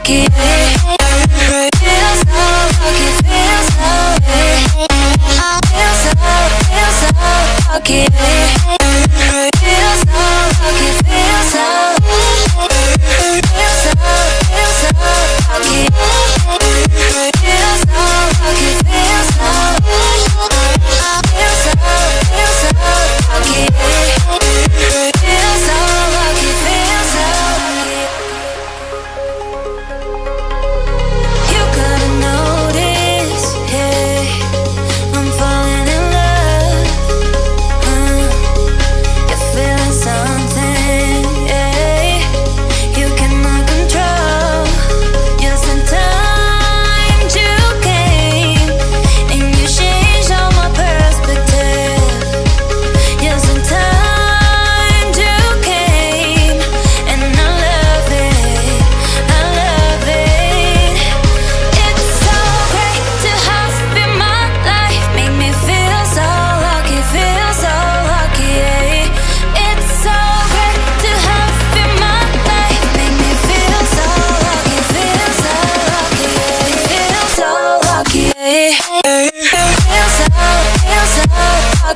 lucky. So lucky, so lucky. So lucky.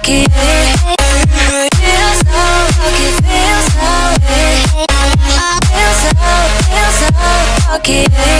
Okay. Feels so lucky, feels so, feels so, feels so lucky.